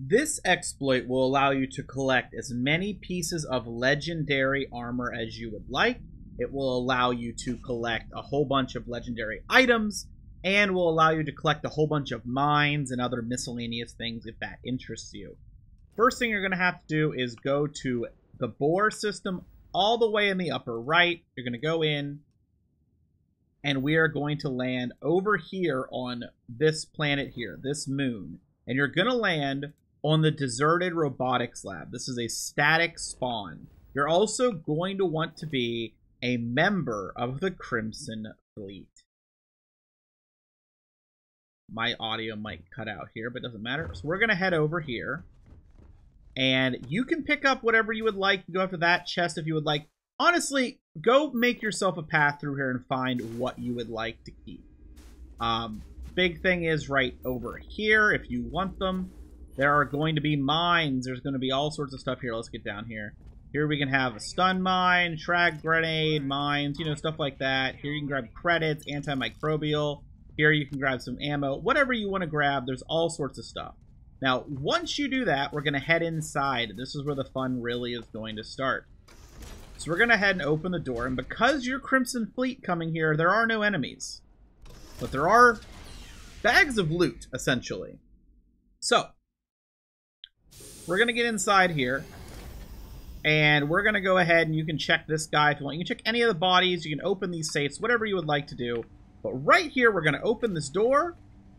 This exploit will allow you to collect as many pieces of legendary armor as you would like. It will allow you to collect a whole bunch of legendary items and will allow you to collect a whole bunch of mines and other miscellaneous things if that interests you. First thing you're going to have to do is go to the boar system all the way in the upper right. You're going to go in, and we are going to land over here on this planet here, this moon. And you're going to land on the deserted robotics lab. This is a static spawn. You're also going to want to be a member of the Crimson Fleet. My audio might cut out here, but doesn't matter. So we're going to head over here. And you can pick up whatever you would like. Go after that chest if you would like. Honestly, go make yourself a path through here and find what you would like to keep. Um, big thing is right over here, if you want them. There are going to be mines. There's going to be all sorts of stuff here. Let's get down here. Here we can have a stun mine, frag grenade, mines, you know, stuff like that. Here you can grab credits, antimicrobial. Here you can grab some ammo. Whatever you want to grab, there's all sorts of stuff. Now, once you do that, we're going to head inside. This is where the fun really is going to start. So we're going to head and open the door. And because you're Crimson Fleet coming here, there are no enemies. But there are bags of loot, essentially. So, we're going to get inside here. And we're going to go ahead and you can check this guy if you want. You can check any of the bodies. You can open these safes, whatever you would like to do. But right here, we're going to open this door,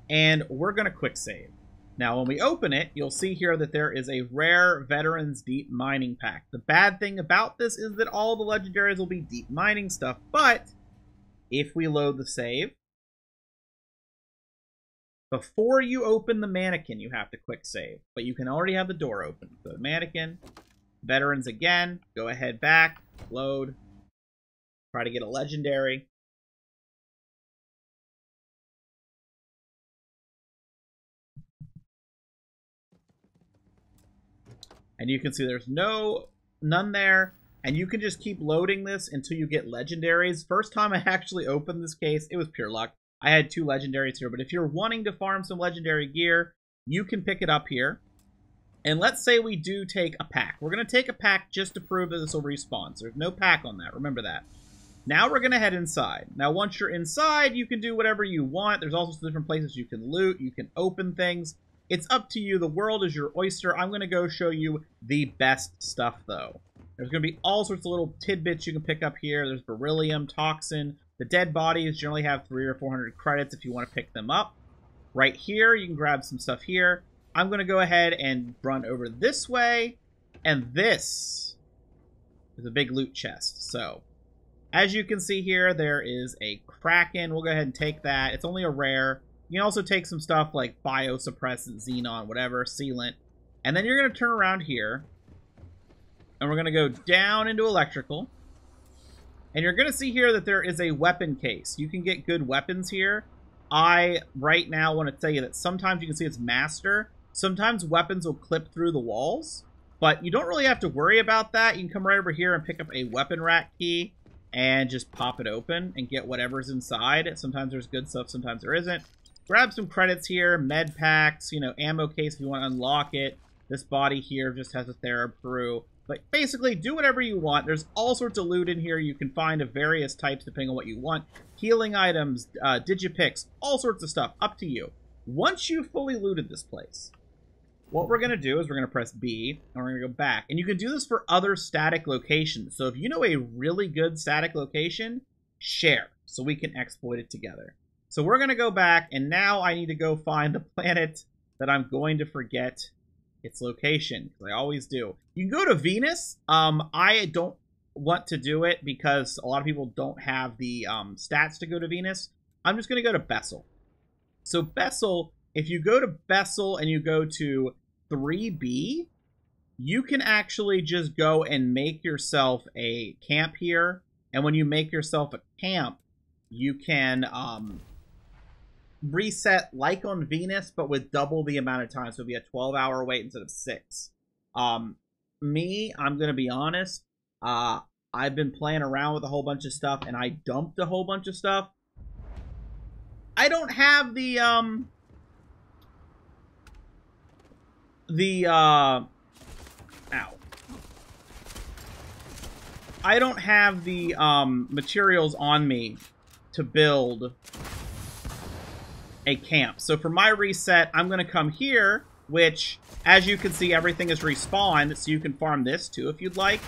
and we're going to quick save. Now, when we open it, you'll see here that there is a rare Veterans Deep Mining Pack. The bad thing about this is that all the legendaries will be deep mining stuff, but if we load the save, before you open the mannequin, you have to quick save, but you can already have the door open. The mannequin, veterans again, go ahead back, load, try to get a legendary. and you can see there's no none there. And you can just keep loading this until you get legendaries. First time i actually opened this case it was pure luck i had two legendaries here but if you're wanting to farm some legendary gear you can pick it up here and let's say we do take a pack we're going to take a pack just to prove that this will respawn so there's no pack on that remember that now we're going to head inside now once you're inside you can do whatever you want there's also different places you can loot you can open things it's up to you. The world is your oyster. I'm going to go show you the best stuff, though. There's going to be all sorts of little tidbits you can pick up here. There's beryllium, toxin. The dead bodies generally have three or 400 credits if you want to pick them up. Right here, you can grab some stuff here. I'm going to go ahead and run over this way. And this is a big loot chest. So, as you can see here, there is a Kraken. We'll go ahead and take that. It's only a rare. You can also take some stuff like biosuppressant, xenon, whatever, sealant. And then you're going to turn around here. And we're going to go down into electrical. And you're going to see here that there is a weapon case. You can get good weapons here. I, right now, want to tell you that sometimes you can see it's master. Sometimes weapons will clip through the walls. But you don't really have to worry about that. You can come right over here and pick up a weapon rack key and just pop it open and get whatever's inside. Sometimes there's good stuff, sometimes there isn't grab some credits here, med packs, you know, ammo case if you want to unlock it. This body here just has a Therab But basically, do whatever you want. There's all sorts of loot in here. You can find of various types depending on what you want. Healing items, uh, digipicks, all sorts of stuff. Up to you. Once you've fully looted this place, what we're going to do is we're going to press B, and we're going to go back. And you can do this for other static locations. So if you know a really good static location, share, so we can exploit it together. So we're going to go back, and now I need to go find the planet that I'm going to forget its location, because I always do. You can go to Venus. Um, I don't want to do it because a lot of people don't have the um, stats to go to Venus. I'm just going to go to Bessel. So Bessel, if you go to Bessel and you go to 3B, you can actually just go and make yourself a camp here. And when you make yourself a camp, you can um, reset like on Venus, but with double the amount of time. So it'll be a 12 hour wait instead of six. Um, me, I'm gonna be honest. Uh, I've been playing around with a whole bunch of stuff, and I dumped a whole bunch of stuff. I don't have the um. the, uh... Ow. I don't have the um, materials on me to build a camp. So for my reset, I'm going to come here, which, as you can see, everything is respawned, so you can farm this too if you'd like.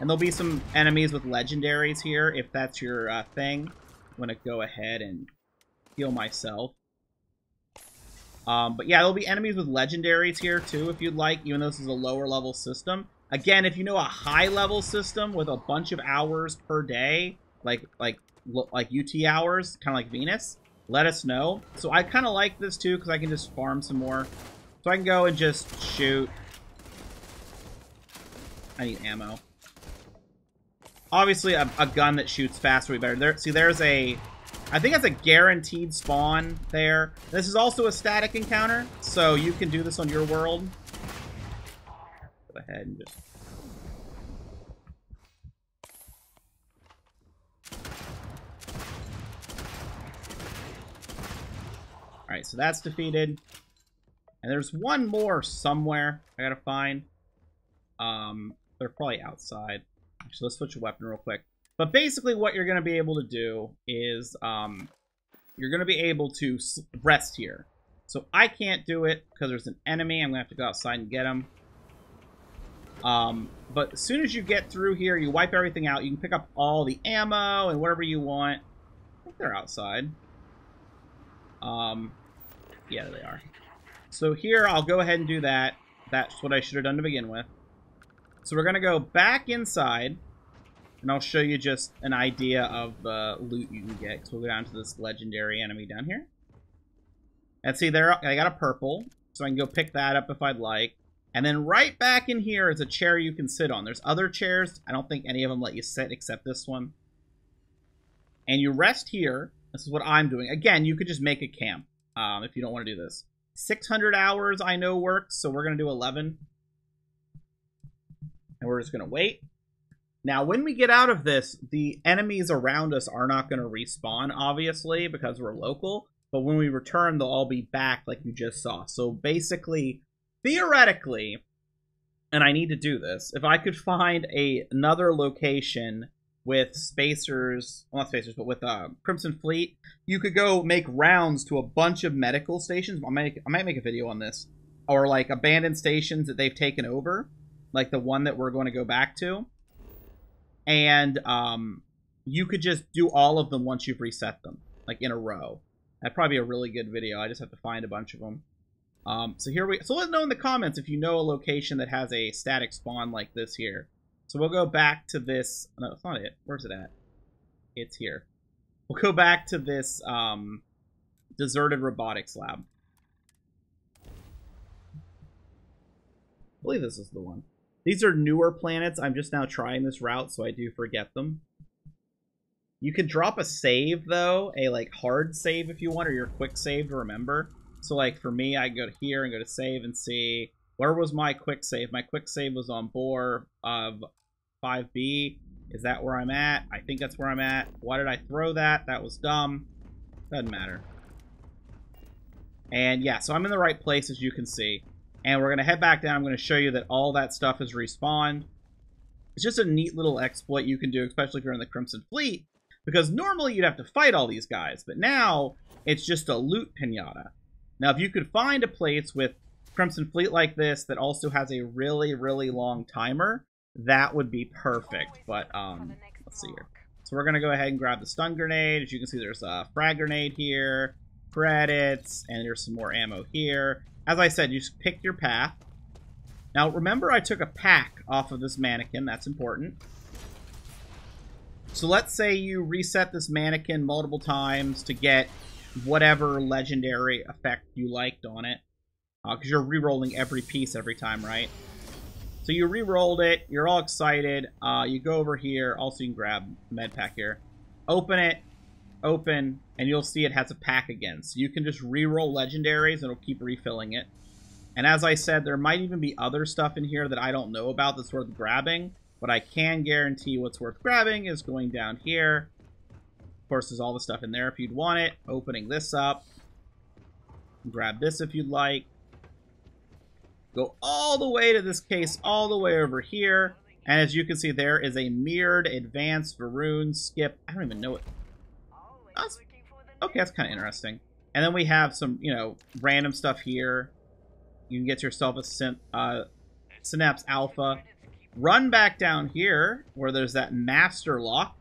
And there'll be some enemies with legendaries here, if that's your uh, thing. I'm going to go ahead and heal myself. Um, but yeah, there'll be enemies with legendaries here too, if you'd like, even though this is a lower level system. Again, if you know a high level system with a bunch of hours per day, like like like UT hours, kind of like Venus, let us know. So I kind of like this too because I can just farm some more. So I can go and just shoot. I need ammo. Obviously, a, a gun that shoots fast would be better. There, see, there's a I think it's a guaranteed spawn there. This is also a static encounter, so you can do this on your world. Go ahead and just... Alright, so that's defeated. And there's one more somewhere I gotta find. Um, they're probably outside. Actually, let's switch a weapon real quick. But basically what you're going to be able to do is um, you're going to be able to rest here. So I can't do it because there's an enemy. I'm going to have to go outside and get him. Um, but as soon as you get through here, you wipe everything out. You can pick up all the ammo and whatever you want. I think they're outside. Um, yeah, they are. So here, I'll go ahead and do that. That's what I should have done to begin with. So we're going to go back inside. And I'll show you just an idea of the loot you can get. So we'll go down to this legendary enemy down here. And see, there I got a purple, so I can go pick that up if I'd like. And then right back in here is a chair you can sit on. There's other chairs. I don't think any of them let you sit except this one. And you rest here. This is what I'm doing. Again, you could just make a camp um, if you don't want to do this. 600 hours I know works, so we're going to do 11. And we're just going to wait. Now, when we get out of this, the enemies around us are not going to respawn, obviously, because we're local. But when we return, they'll all be back like you just saw. So basically, theoretically, and I need to do this, if I could find a another location with spacers, well, not spacers, but with uh, Crimson Fleet, you could go make rounds to a bunch of medical stations. I might, I might make a video on this. Or like abandoned stations that they've taken over, like the one that we're going to go back to and um, you could just do all of them once you've reset them, like in a row. That'd probably be a really good video. I just have to find a bunch of them. Um, so here we. So let us know in the comments if you know a location that has a static spawn like this here. So we'll go back to this. No, it's not it. Where's it at? It's here. We'll go back to this um, deserted robotics lab. I believe this is the one. These are newer planets. I'm just now trying this route, so I do forget them. You can drop a save, though, a like hard save if you want, or your quick save to remember. So like for me, I go to here and go to save and see where was my quick save. My quick save was on bore of 5B. Is that where I'm at? I think that's where I'm at. Why did I throw that? That was dumb. Doesn't matter. And yeah, so I'm in the right place as you can see. And we're going to head back down. I'm going to show you that all that stuff is respawned. It's just a neat little exploit you can do, especially if you're in the Crimson Fleet. Because normally you'd have to fight all these guys, but now it's just a loot pinata. Now, if you could find a place with Crimson Fleet like this that also has a really, really long timer, that would be perfect. But, um, let's see here. So we're going to go ahead and grab the stun grenade. As you can see, there's a frag grenade here, credits, and there's some more ammo here. As I said, you just pick your path. Now, remember I took a pack off of this mannequin. That's important. So let's say you reset this mannequin multiple times to get whatever legendary effect you liked on it. Because uh, you're re-rolling every piece every time, right? So you re-rolled it. You're all excited. Uh, you go over here. Also, you can grab med pack here. Open it open, and you'll see it has a pack again. So you can just re-roll legendaries, and it'll keep refilling it. And as I said, there might even be other stuff in here that I don't know about that's worth grabbing, but I can guarantee what's worth grabbing is going down here. Of course, there's all the stuff in there if you'd want it. Opening this up. Grab this if you'd like. Go all the way to this case, all the way over here. And as you can see, there is a mirrored advanced Varun skip. I don't even know it. That's, okay, that's kind of interesting. And then we have some, you know, random stuff here. You can get yourself a uh, Synapse Alpha. Run back down here, where there's that Master Lock.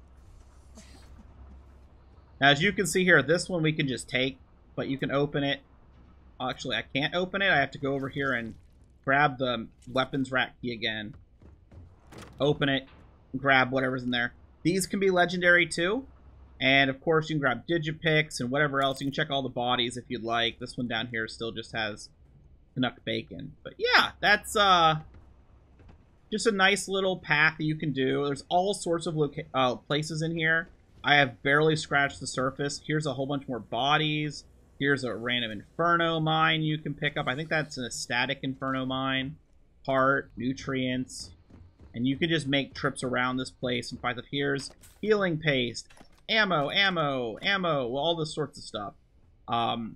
Now, as you can see here, this one we can just take, but you can open it. Actually, I can't open it. I have to go over here and grab the weapons rack key again. Open it, grab whatever's in there. These can be legendary too. And of course, you can grab Digipicks and whatever else. You can check all the bodies if you'd like. This one down here still just has Canuck Bacon. But yeah, that's uh, just a nice little path that you can do. There's all sorts of uh, places in here. I have barely scratched the surface. Here's a whole bunch more bodies. Here's a random Inferno mine you can pick up. I think that's a static Inferno mine. Heart, nutrients. And you can just make trips around this place and find that here's healing paste, ammo, ammo, ammo, all this sorts of stuff. Um,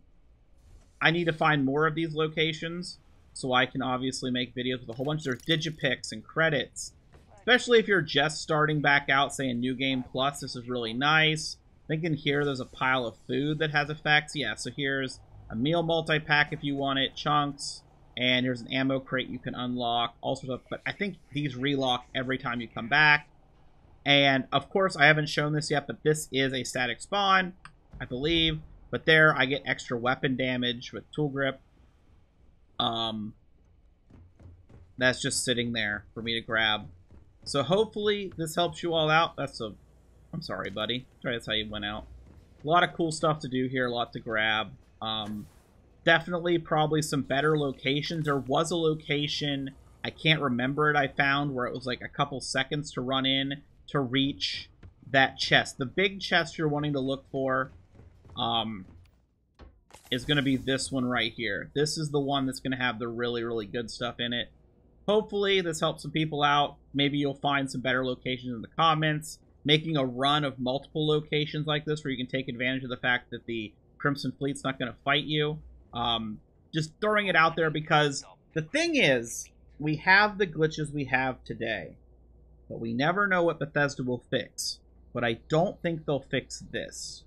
I need to find more of these locations so I can obviously make videos with a whole bunch. There's digipicks and credits, especially if you're just starting back out, say in New Game Plus. This is really nice. Thinking here there's a pile of food that has effects. Yeah, so here's a meal multi-pack if you want it, chunks, and here's an ammo crate you can unlock, all sorts of But I think these relock every time you come back. And of course, I haven't shown this yet, but this is a static spawn, I believe. But there, I get extra weapon damage with tool grip. Um, that's just sitting there for me to grab. So hopefully this helps you all out. That's a... I'm sorry, buddy. Sorry, that's how you went out. A lot of cool stuff to do here, a lot to grab. Um, definitely probably some better locations. There was a location, I can't remember it, I found where it was like a couple seconds to run in to reach that chest. The big chest you're wanting to look for um, is going to be this one right here. This is the one that's going to have the really, really good stuff in it. Hopefully this helps some people out. Maybe you'll find some better locations in the comments. Making a run of multiple locations like this where you can take advantage of the fact that the Crimson Fleet's not going to fight you. Um, just throwing it out there because the thing is, we have the glitches we have today. But we never know what Bethesda will fix. But I don't think they'll fix this.